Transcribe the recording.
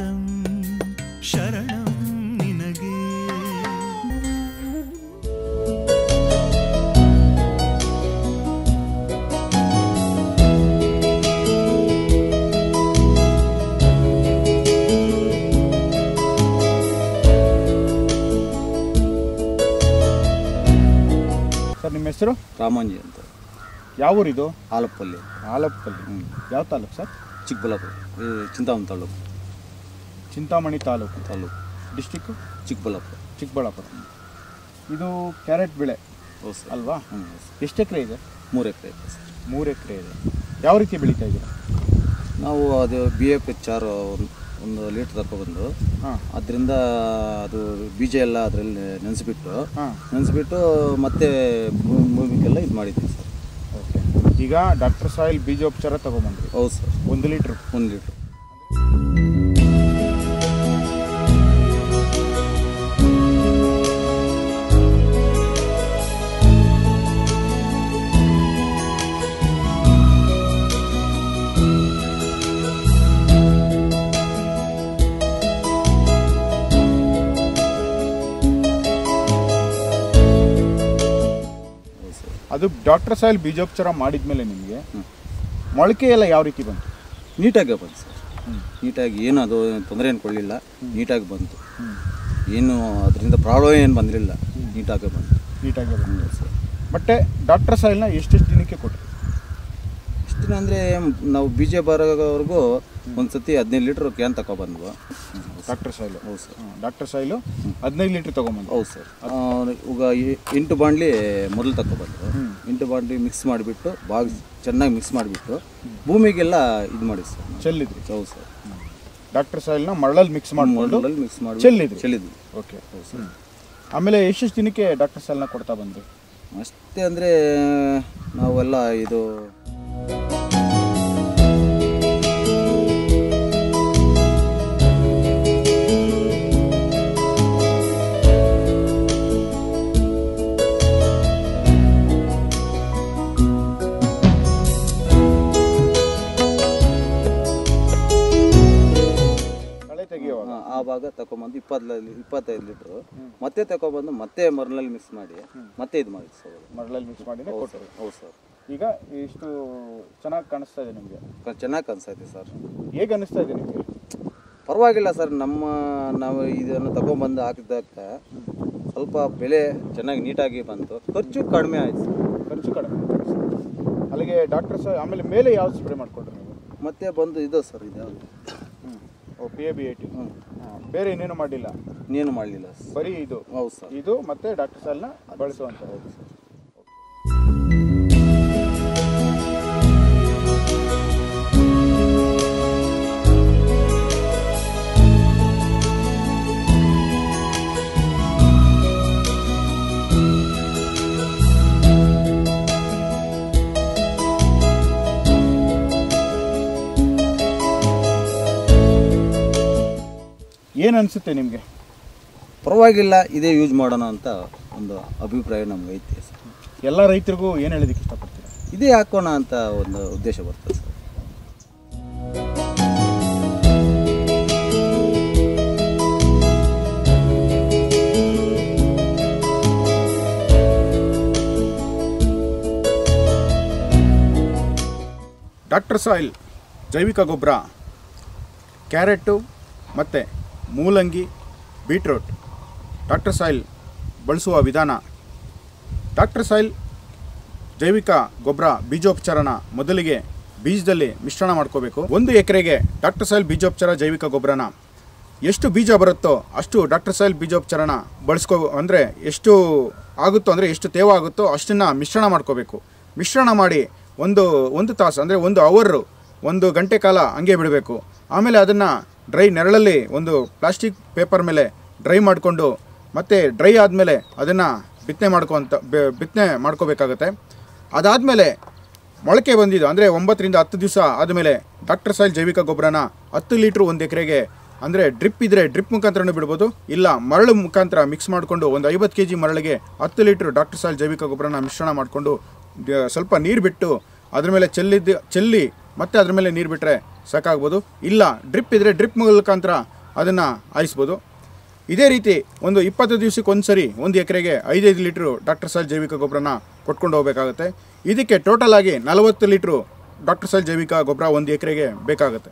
ಶರಣಂ ಶರಣಂ ನಿನಗೆ. ಸರ್ ನಿಮ್ಮ ಹೆಸರು? ರಾಮಾಂಜಿ ಅಂತ. ಯಾವ ಊರಿದು? ಆಲಪ್ಪಲ್ಲಿ ಆಲಪ್ಪಲ್ಲಿ. ಯಾವ ತಾಲೂಕು ಸರ್? ಚಿಕ್ಕಬಳ್ಳಾಪುರ ಚಿಂತಾಮ ಚಿಂತಾಮಣಿ ತಾಲೂಕು. ಚಿಂತಾಮಣಿ ತಾಲೂಕು. ತಾಲೂಕು. ಡಿಸ್ಟಿಕ್ಕು? ಚಿಕ್ಕಬಳ್ಳಾಪುರ. ಚಿಕ್ಕಬಳ್ಳಾಪುರ. ಇದು ಕ್ಯಾರೆಟ್ ಬೆಳೆ ಹೌದು ಅಲ್ವಾ? ಹ್ಞೂ ಎಷ್ಟು ಎಕರೆ ಇದೆ? ಮೂರು ಎಕರೆ ಇದೆ ಸರ್. ಮೂರು ಎಕರೆ ಇದೆ. ಯಾವ ರೀತಿ ಬೆಳೀತಾ ಇದ್ದೀರಾ ನಾವು ಅದು ಬಿ ಎಫ್ ಎಚ್ ಆರ್ ಒಂದು ಲೀಟ್ರ್ ತಗೊಬಂದು ಹಾಂ. ಅದರಿಂದ ಅದು ಬೀಜ ಎಲ್ಲ ಅದರಲ್ಲಿ ನೆನೆಸ್ಬಿಟ್ಟು ಹಾಂ. ನೆನೆಸ್ಬಿಟ್ಟು ಮತ್ತೆ ಭೂಮಿಗೆಲ್ಲ ಇದು ಮಾಡಿದ್ದೀವಿ ಸರ್. ಓಕೆ. ಈಗ ಡಾಕ್ಟರ್ ಸಾಯಿಲ್ ಬೀಜೋಪಚಾರ ತಗೊಂಬಂದ್ರಿ. ಹೌದು ಸರ್. ಒಂದು ಲೀಟ್ರ್. ಒಂದು ಲೀಟ್ರ್. ಅದು ಡಾಕ್ಟರ್ ಸಾಯಿಲ್ ಬೀಜೋಪಚಾರ ಮಾಡಿದ್ಮೇಲೆ ನಿಮಗೆ. ಹ್ಮ್. ಮೊಳಕೆ ಎಲ್ಲ ಯಾವ ರೀತಿ ಬಂತು? ನೀಟಾಗಿ ಬಂತು ಸರ್. ನೀಟಾಗಿ ಏನು ಅದು ತೊಂದರೆ ಏನು ಕೊಡಲಿಲ್ಲ. ನೀಟಾಗಿ ಬಂತು. ಏನು ಅದರಿಂದ ಪ್ರಾಬ್ಲಮ್ ಏನು ಬಂದಿರಲಿಲ್ಲ. ನೀಟಾಗಿ ಬಂತು. ನೀಟಾಗಿ ಬಂದಿಲ್ಲ ಸರ್. ಬಟ್ಟೆ ಡಾಕ್ಟರ್ ಸಾಯಿಲ್ನ ಎಷ್ಟೆಷ್ಟು ದಿನಕ್ಕೆ ಎಷ್ಟು ದಿನ ಅಂದರೆ ನಾವು ಬೀಜ ಬರೋವರೆಗೂ ಒಂದು ಸತಿ ಹದಿನೈದು ಲೀಟ್ರ್ ಕ್ಯಾನ್ ತಗೊಬಂದ್ವು ಡಾಕ್ಟರ್ ಸಾಯಿಲ್ ಹೌದು ಸರ್. ಡಾಕ್ಟರ್ ಸಾಯಿಲು ಹದಿನೈದು ಲೀಟ್ರ್ ತಗೊಂಬಂದು ಹೌದು ಸರ್. ಈಗ ಎಂಟು ಬಾಂಡ್ಲಿ ಮೊದಲು ತಗೊಬಂದ್ರು ಎಂಟು ಬಾಂಡ್ಲಿ ಮಿಕ್ಸ್ ಮಾಡಿಬಿಟ್ಟು ಬಾಗ ಚೆನ್ನಾಗಿ ಮಿಕ್ಸ್ ಮಾಡಿಬಿಟ್ಟು ಭೂಮಿಗೆಲ್ಲ ಇದು ಮಾಡಿ ಸರ್. ಚೆಲ್ಲಿದ್ರಿ. ಹೌದು ಸರ್. ಡಾಕ್ಟರ್ ಸಾಯಿಲ್ನ ಮರಳಲ್ಲಿ ಮಿಕ್ಸ್ ಮಾಡಿ ಮರಳಲ್ಲಿ ಮಿಕ್ಸ್ ಮಾಡಿ ಚೆಲ್ಲಿದ್ರಿ? ಚೆಲ್ಲಿದ್ವಿ. ಓಕೆ ಹೌದು ಆಮೇಲೆ ಎಷ್ಟೆಷ್ಟು ದಿನಕ್ಕೆ ಡಾಕ್ಟರ್ ಸಾಯಿಲ್ನ ಕೊಡ್ತಾ ಬಂದ್ರಿ? ಅಷ್ಟೇ ಅಂದರೆ ನಾವೆಲ್ಲ ಇದು ಭಾಗ ತಗೊಂಬಂದು ಇಪ್ಪತ್ತು ಇಪ್ಪತ್ತೈದು ಲೀಟ್ರು ಮತ್ತೆ ತಗೊಬಂದು ಮತ್ತೆ ಮರಳಲ್ಲಿ ಮಿಕ್ಸ್ ಮಾಡಿ ಮತ್ತೆ ಇದು ಮಾಡಿ ಸರ್. ಮರಳಲ್ಲಿ ಮಿಕ್ಸ್ ಮಾಡಿ ಹೌದು ಕೊಟ್ಟರು. ಸರ್ ಹೌದು ಸರ್. ಈಗ ಇಷ್ಟು ಚೆನ್ನಾಗಿ ಕಾಣಿಸ್ತಾ ಇದೆ ನಿಮಗೆ? ಚೆನ್ನಾಗಿ ಚೆನ್ನಾಗಿ ಇದೆ ಸರ್. ಹೇಗೆ ಅನಿಸ್ತಾ ಇದೆ ನಿಮಗೆ? ಪರವಾಗಿಲ್ಲ ಸರ್ ನಮ್ಮ ನಾವು ಇದನ್ನು ತಗೊಂಬಂದು ಹಾಕಿದ್ದಕ್ಕೆ ಸ್ವಲ್ಪ ಬೆಲೆ ಚೆನ್ನಾಗಿ ನೀಟಾಗಿ ಬಂತು. ಖರ್ಚು ಕಡಿಮೆ ಆಯಿತು ಖರ್ಚು ಕಡಿಮೆ ಅಲ್ಲಿಗೆ ಡಾಕ್ಟರ್ ಸರ್ ಆಮೇಲೆ ಮೇಲೆ ಯಾವ್ದು ಸ್ಪ್ರೇ ಮಾಡಿಕೊಡ್ರಿ ನೀವು? ಮತ್ತೆ ಬಂದು ಇದು ಸರ್ ಇದು ಹ್ಞೂ O P A B I T ಹ್ಞೂ ಬೇರೆ ಇನ್ನೇನು ಮಾಡಲಿಲ್ಲ? ಇನ್ನೇನು ಮಾಡಲಿಲ್ಲ ಸರಿ. ಬರೀ ಇದು. ಹೌದು ಸರ್. ಇದು ಮತ್ತೆ ಡಾಕ್ಟರ್ ಸಾಲ್ನ ಬಳಸುವಂತ ಏನು ಅನಿಸುತ್ತೆ ನಿಮಗೆ? ಪರವಾಗಿಲ್ಲ ಇದೇ ಯೂಸ್ ಮಾಡೋಣ ಅಂತ ಒಂದು ಅಭಿಪ್ರಾಯ ನಮ್ಗೆ ಐತೆ ಸರ್. ಎಲ್ಲ ರೈತರಿಗೂ ಏನು ಹೇಳೋದಕ್ಕೆ ಇಷ್ಟಪಡ್ತೀರಾ? ಇದೇ ಹಾಕೋಣ ಅಂತ ಒಂದು ಉದ್ದೇಶ ಬರ್ತದೆ ಸರ್. ಡಾಕ್ಟರ್ ಸಾಯಿಲ್ ಜೈವಿಕ ಗೊಬ್ಬರ ಕ್ಯಾರೆಟು ಮತ್ತು ಮೂಲಂಗಿ, ಬೀಟ್ರೂಟ್, ಡಾಕ್ಟರ್ ಸಾಯಿಲ್ ಬಳಸುವ ವಿಧಾನ. ಡಾಕ್ಟರ್ ಸಾಯಿಲ್ ಜೈವಿಕ ಗೊಬ್ಬರ ಬೀಜೋಪಚಾರನ ಮೊದಲಿಗೆ ಬೀಜದಲ್ಲಿ ಮಿಶ್ರಣ ಮಾಡ್ಕೋಬೇಕು. ಒಂದು ಎಕರೆಗೆ ಡಾಕ್ಟರ್ ಸಾಯಿಲ್ ಬೀಜೋಪಚಾರ ಜೈವಿಕ ಗೊಬ್ಬರನ ಎಷ್ಟು ಬೀಜ ಬರುತ್ತೋ ಅಷ್ಟು ಡಾಕ್ಟರ್ ಸಾಯಿಲ್ ಬೀಜೋಪಚಾರನ ಬಳಸ್ಕೋ, ಅಂದರೆ ಎಷ್ಟು ಆಗುತ್ತೋ, ಅಂದರೆ ಎಷ್ಟು ತೇವ ಆಗುತ್ತೋ ಅಷ್ಟನ್ನು ಮಿಶ್ರಣ ಮಾಡ್ಕೋಬೇಕು. ಮಿಶ್ರಣ ಮಾಡಿ ಒಂದು ಒಂದು ತಾಸು, ಅಂದರೆ ಒಂದು ಅವರು ಒಂದು ಗಂಟೆ ಕಾಲ ಹಂಗೆ ಬಿಡಬೇಕು. ಆಮೇಲೆ ಅದನ್ನು ಡ್ರೈ ನೆರಳಲ್ಲಿ ಒಂದು ಪ್ಲಾಸ್ಟಿಕ್ ಪೇಪರ್ ಮೇಲೆ ಡ್ರೈ ಮಾಡಿಕೊಂಡು ಮತ್ತು ಡ್ರೈ ಆದಮೇಲೆ ಅದನ್ನು ಬಿತ್ತನೆ ಮಾಡ್ಕೊತ ಬಿತ್ತನೆ ಮಾಡ್ಕೋಬೇಕಾಗತ್ತೆ. ಅದಾದಮೇಲೆ ಮೊಳಕೆ ಬಂದಿದ್ದು, ಅಂದರೆ ಒಂಬತ್ತರಿಂದ ಹತ್ತು ದಿವಸ ಆದಮೇಲೆ ಡಾಕ್ಟರ್ ಸಾಯಿಲ್ ಜೈವಿಕ ಗೊಬ್ಬರನ ಹತ್ತು ಲೀಟ್ರ್ ಒಂದು ಎಕರೆಗೆ, ಅಂದರೆ ಡ್ರಿಪ್ ಇದ್ದರೆ ಡ್ರಿಪ್ ಮುಖಾಂತರನೂ ಬಿಡ್ಬೋದು, ಇಲ್ಲ ಮರಳು ಮುಖಾಂತರ ಮಿಕ್ಸ್ ಮಾಡಿಕೊಂಡು ಒಂದು ಐವತ್ತು ಕೆ ಜಿ ಮರಳಿಗೆ ಹತ್ತು ಲೀಟ್ರ್ ಡಾಕ್ಟರ್ ಸಾಯಿಲ್ ಜೈವಿಕ ಗೊಬ್ಬರನ ಮಿಶ್ರಣ ಮಾಡಿಕೊಂಡು ಸ್ವಲ್ಪ ನೀರು ಬಿಟ್ಟು ಅದ್ರ ಮೇಲೆ ಚೆಲ್ಲಿದ್ದು, ಚೆಲ್ಲಿ ಮತ್ತೆ ಅದ್ರ ಮೇಲೆ ನೀರು ಬಿಟ್ಟರೆ ಸಾಕಾಗ್ಬೋದು. ಇಲ್ಲ ಡ್ರಿಪ್ ಇದ್ದರೆ ಡ್ರಿಪ್ ಮುಖಾಂತರ ಅದನ್ನು ಹಾಯಿಸ್ಬೋದು. ಇದೇ ರೀತಿ ಒಂದು ಇಪ್ಪತ್ತು ದಿವಸಕ್ಕೆ ಒಂದು ಸರಿ ಒಂದು ಎಕರೆಗೆ ಐದೈದು ಲೀಟ್ರು ಡಾಕ್ಟರ್ ಸಾಲ್ ಜೈವಿಕ ಗೊಬ್ಬರನ ಕೊಟ್ಕೊಂಡು ಹೋಗಬೇಕಾಗುತ್ತೆ. ಇದಕ್ಕೆ ಟೋಟಲ್ ಆಗಿ ನಲವತ್ತು ಲೀಟ್ರು ಡಾಕ್ಟರ್ ಸಾಲ್ ಜೈವಿಕ ಗೊಬ್ಬರ ಒಂದು ಎಕರೆಗೆ ಬೇಕಾಗುತ್ತೆ.